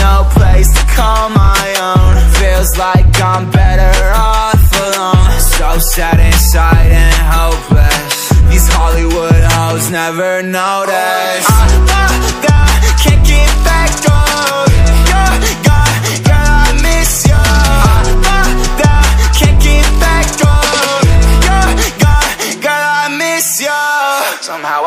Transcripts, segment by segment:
No place to call my own. Feels like I'm better off alone. So sad inside and hopeless. These Hollywood hoes never notice. Uh, uh,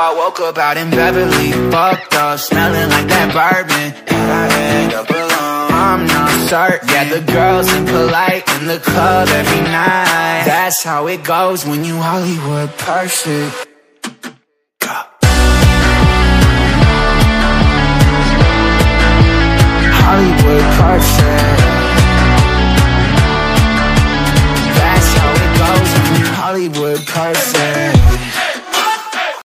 I woke up out in Beverly Fucked up, smelling like that bourbon. And I end up alone I'm not certain. Yeah, the girls are polite in the club every night. That's how it goes when you Hollywood perfect Hollywood perfect That's how it goes when you Hollywood perfect